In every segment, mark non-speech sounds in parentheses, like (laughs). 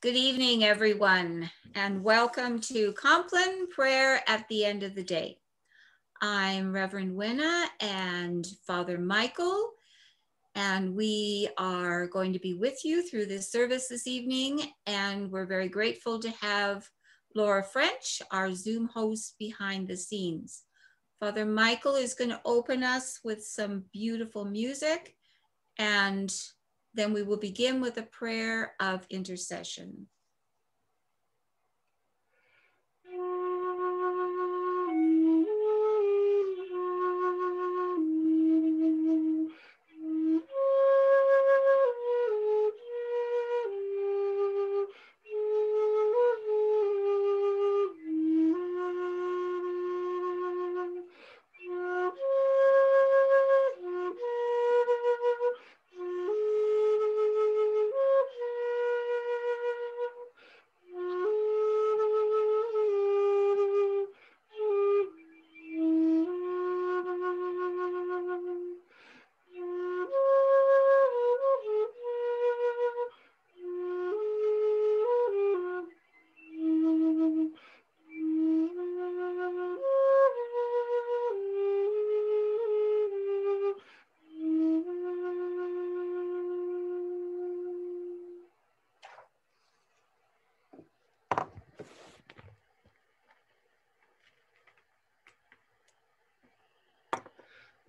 Good evening, everyone, and welcome to Compline Prayer at the End of the Day. I'm Reverend Winna and Father Michael, and we are going to be with you through this service this evening. And we're very grateful to have Laura French, our Zoom host behind the scenes. Father Michael is going to open us with some beautiful music and then we will begin with a prayer of intercession.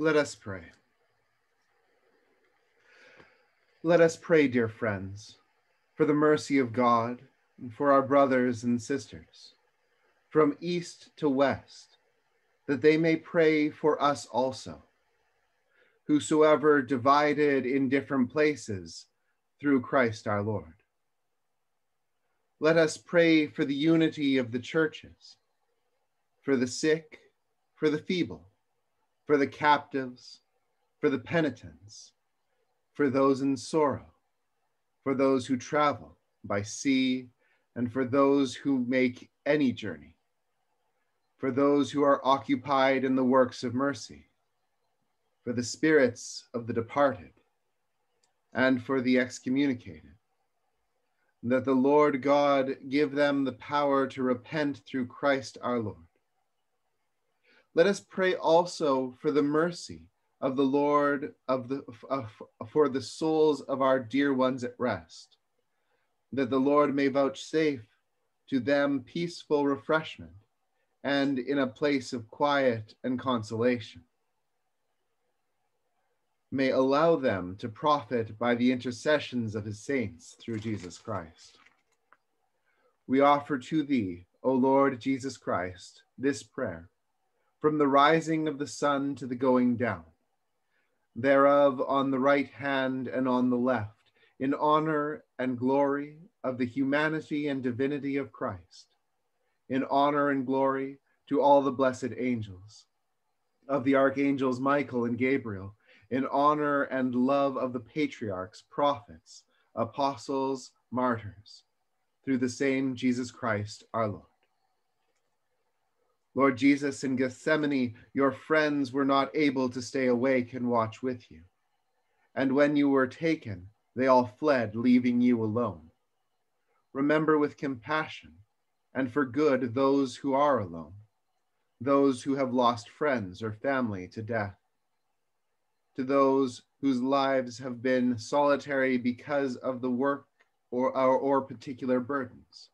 Let us pray. Let us pray, dear friends, for the mercy of God and for our brothers and sisters, from east to west, that they may pray for us also, whosoever divided in different places through Christ our Lord. Let us pray for the unity of the churches, for the sick, for the feeble, for the captives, for the penitents, for those in sorrow, for those who travel by sea, and for those who make any journey, for those who are occupied in the works of mercy, for the spirits of the departed, and for the excommunicated, that the Lord God give them the power to repent through Christ our Lord let us pray also for the mercy of the Lord of the uh, for the souls of our dear ones at rest, that the Lord may vouchsafe to them peaceful refreshment and in a place of quiet and consolation. May allow them to profit by the intercessions of his saints through Jesus Christ. We offer to thee, O Lord Jesus Christ, this prayer from the rising of the sun to the going down, thereof on the right hand and on the left, in honor and glory of the humanity and divinity of Christ, in honor and glory to all the blessed angels, of the archangels Michael and Gabriel, in honor and love of the patriarchs, prophets, apostles, martyrs, through the same Jesus Christ our Lord. Lord Jesus, in Gethsemane, your friends were not able to stay awake and watch with you. And when you were taken, they all fled, leaving you alone. Remember with compassion and for good those who are alone, those who have lost friends or family to death, to those whose lives have been solitary because of the work or, or, or particular burdens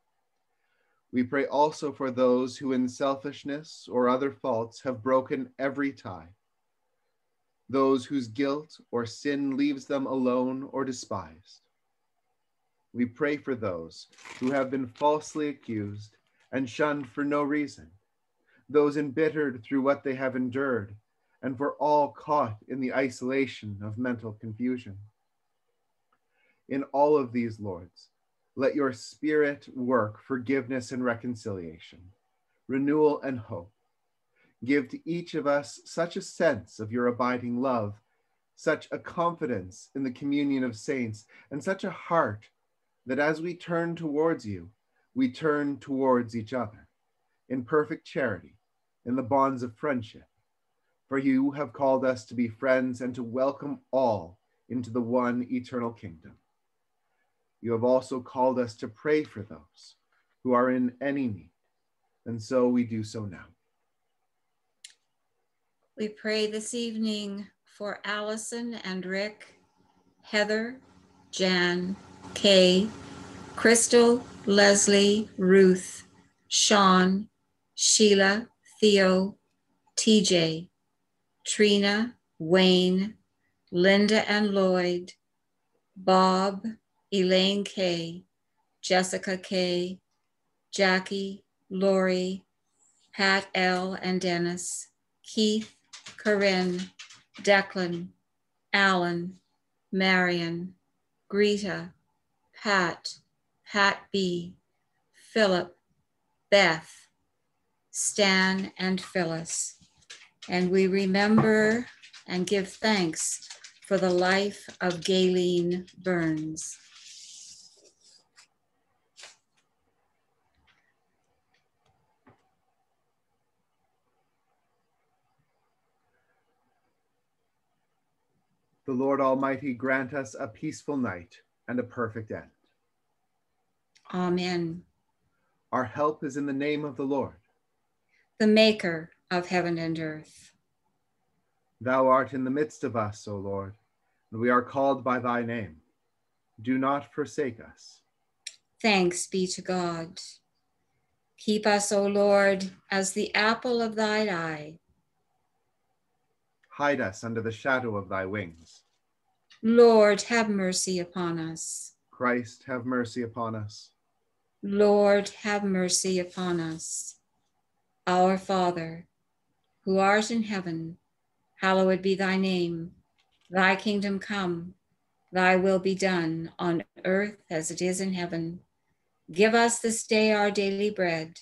we pray also for those who, in selfishness or other faults, have broken every tie, those whose guilt or sin leaves them alone or despised. We pray for those who have been falsely accused and shunned for no reason, those embittered through what they have endured, and for all caught in the isolation of mental confusion. In all of these, Lords, let your spirit work forgiveness and reconciliation, renewal and hope. Give to each of us such a sense of your abiding love, such a confidence in the communion of saints, and such a heart that as we turn towards you, we turn towards each other in perfect charity, in the bonds of friendship. For you have called us to be friends and to welcome all into the one eternal kingdom you have also called us to pray for those who are in any need, and so we do so now. We pray this evening for Allison and Rick, Heather, Jan, Kay, Crystal, Leslie, Ruth, Sean, Sheila, Theo, TJ, Trina, Wayne, Linda and Lloyd, Bob, Elaine K, Jessica K, Jackie, Lori, Pat L and Dennis, Keith, Corinne, Declan, Alan, Marion, Greta, Pat, Pat B, Philip, Beth, Stan, and Phyllis. And we remember and give thanks for the life of Gayleen Burns. The Lord Almighty grant us a peaceful night and a perfect end. Amen. Our help is in the name of the Lord. The maker of heaven and earth. Thou art in the midst of us, O Lord, and we are called by thy name. Do not forsake us. Thanks be to God. Keep us, O Lord, as the apple of thine eye. Hide us under the shadow of thy wings. Lord, have mercy upon us. Christ, have mercy upon us. Lord, have mercy upon us. Our Father, who art in heaven, hallowed be thy name. Thy kingdom come, thy will be done on earth as it is in heaven. Give us this day our daily bread,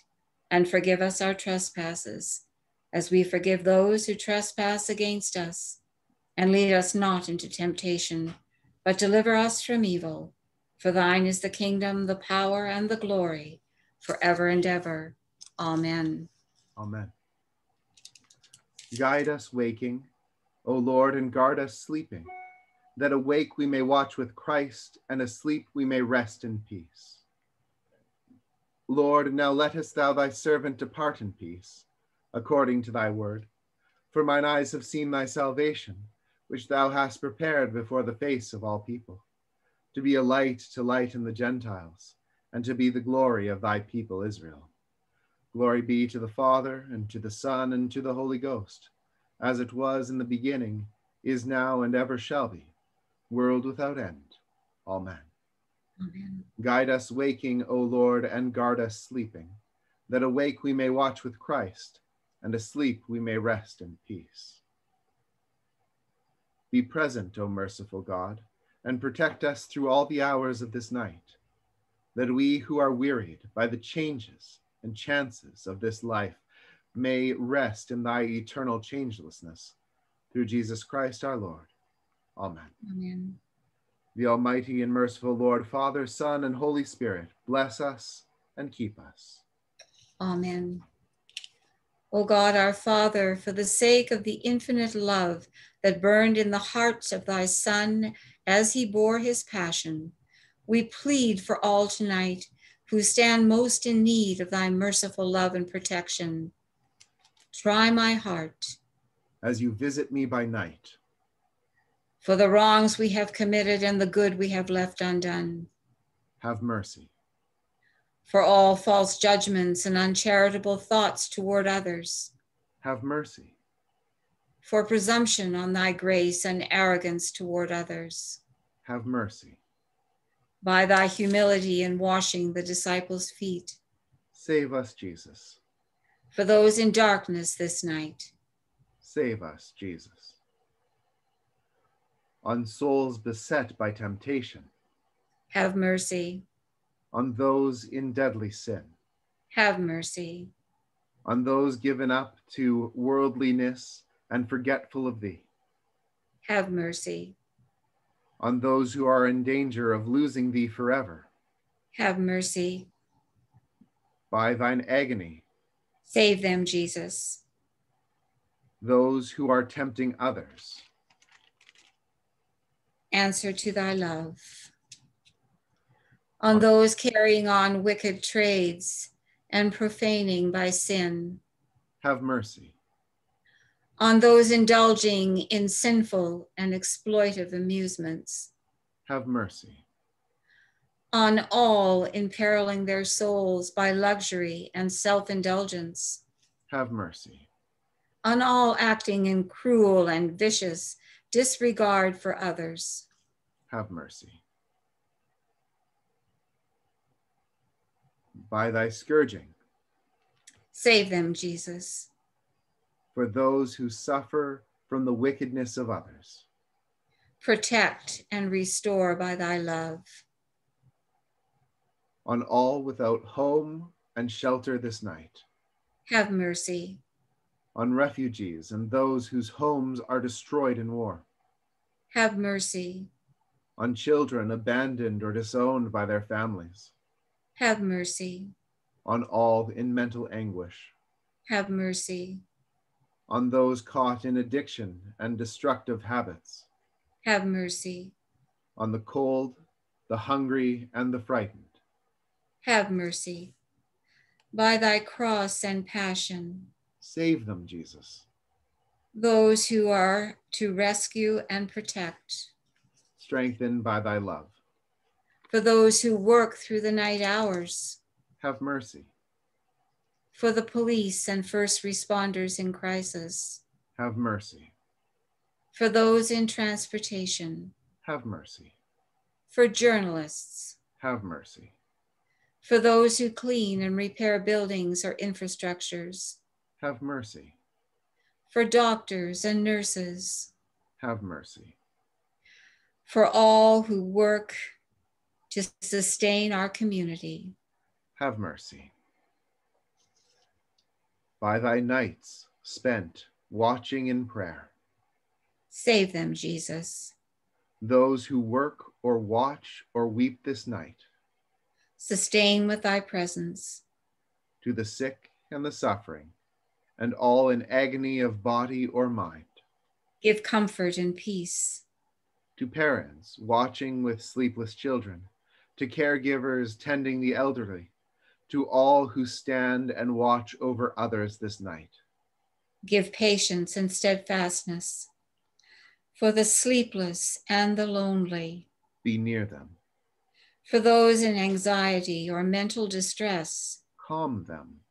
and forgive us our trespasses, as we forgive those who trespass against us. And lead us not into temptation, but deliver us from evil. For thine is the kingdom, the power, and the glory, forever and ever. Amen. Amen. Guide us waking, O Lord, and guard us sleeping, that awake we may watch with Christ, and asleep we may rest in peace. Lord, now lettest thou thy servant depart in peace, according to thy word. For mine eyes have seen thy salvation, which thou hast prepared before the face of all people, to be a light to lighten the Gentiles, and to be the glory of thy people Israel. Glory be to the Father, and to the Son, and to the Holy Ghost, as it was in the beginning, is now, and ever shall be, world without end. Amen. Amen. Guide us waking, O Lord, and guard us sleeping, that awake we may watch with Christ, and asleep we may rest in peace. Be present, O merciful God, and protect us through all the hours of this night, that we who are wearied by the changes and chances of this life may rest in thy eternal changelessness. Through Jesus Christ our Lord. Amen. Amen. The Almighty and merciful Lord, Father, Son, and Holy Spirit, bless us and keep us. Amen. O God, our Father, for the sake of the infinite love that burned in the hearts of thy Son as he bore his passion, we plead for all tonight who stand most in need of thy merciful love and protection. Try my heart As you visit me by night, for the wrongs we have committed and the good we have left undone, have mercy. For all false judgments and uncharitable thoughts toward others, Have mercy. for presumption on thy grace and arrogance toward others, Have mercy. by thy humility in washing the disciples' feet, Save us, Jesus. for those in darkness this night, Save us, Jesus. On souls beset by temptation, have mercy, on those in deadly sin, have mercy, on those given up to worldliness and forgetful of thee, have mercy, on those who are in danger of losing thee forever. have mercy. By thine agony, Save them, Jesus. those who are tempting others, Answer to thy love. On those carrying on wicked trades and profaning by sin, have mercy. on those indulging in sinful and exploitive amusements, Have mercy. on all imperiling their souls by luxury and self indulgence, Have mercy. on all acting in cruel and vicious disregard for others, Have mercy. By thy scourging, save them, Jesus. for those who suffer from the wickedness of others, Protect and restore by thy love, on all without home and shelter this night, have mercy, on refugees and those whose homes are destroyed in war, have mercy, on children abandoned or disowned by their families, have mercy, on all in mental anguish, have mercy, on those caught in addiction and destructive habits, have mercy, on the cold, the hungry, and the frightened, have mercy. By thy cross and passion, Save them, Jesus. those who are to rescue and protect, Strengthened by thy love. For those who work through the night hours, Have mercy. for the police and first responders in crisis, Have mercy. for those in transportation, Have mercy. for journalists, Have mercy. for those who clean and repair buildings or infrastructures, Have mercy. for doctors and nurses, Have mercy. for all who work to sustain our community. Have mercy. By thy nights spent watching in prayer, Save them, Jesus. those who work or watch or weep this night, Sustain with thy presence. to the sick and the suffering, and all in agony of body or mind, Give comfort and peace. to parents watching with sleepless children, to caregivers tending the elderly, to all who stand and watch over others this night. Give patience and steadfastness. For the sleepless and the lonely. Be near them, For those in anxiety or mental distress. calm them,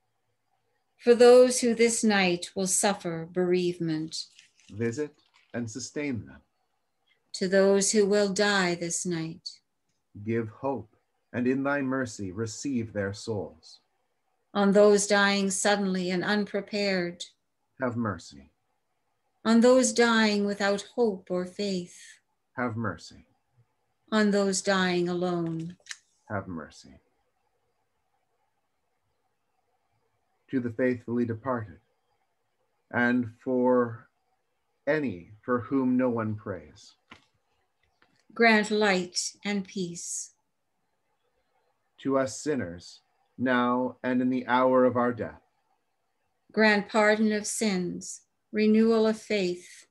For those who this night will suffer bereavement. visit and sustain them, To those who will die this night. Give hope, and in thy mercy receive their souls. On those dying suddenly and unprepared. Have mercy, On those dying without hope or faith. have mercy, On those dying alone. have mercy. To the faithfully departed, and for any for whom no one prays, Grant light and peace. to us sinners, now and in the hour of our death, Grant pardon of sins, renewal of faith,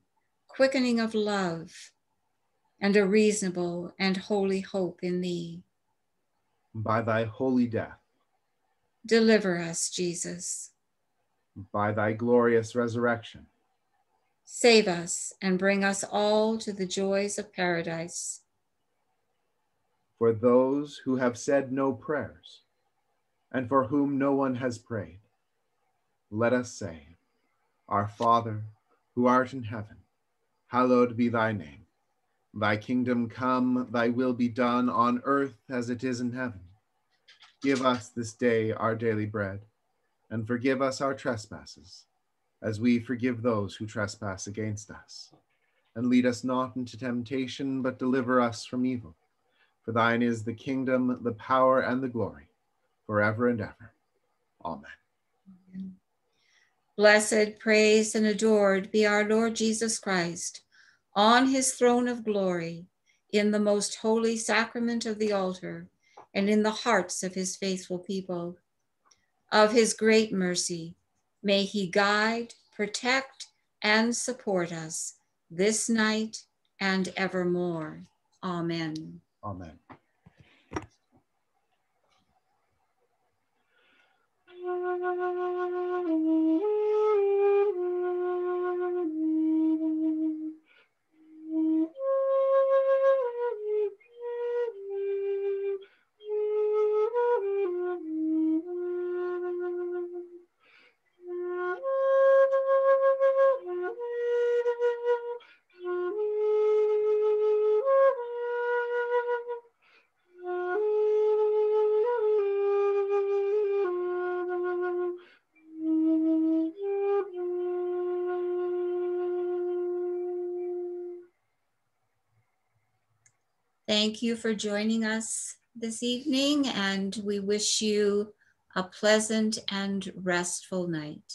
quickening of love, and a reasonable and holy hope in thee. by thy holy death, Deliver us, Jesus. by thy glorious resurrection, Save us and bring us all to the joys of paradise. for those who have said no prayers, and for whom no one has prayed, let us say, Our Father, who art in heaven, hallowed be thy name. Thy kingdom come, thy will be done on earth as it is in heaven. Give us this day our daily bread, and forgive us our trespasses, as we forgive those who trespass against us. And lead us not into temptation, but deliver us from evil. For thine is the kingdom, the power, and the glory, forever and ever. Amen. Blessed, praised, and adored be our Lord Jesus Christ on his throne of glory, in the most holy sacrament of the altar, and in the hearts of his faithful people. Of his great mercy, May he guide, protect, and support us this night and evermore. Amen. Amen. Thank (laughs) you. Thank you for joining us this evening, and we wish you a pleasant and restful night.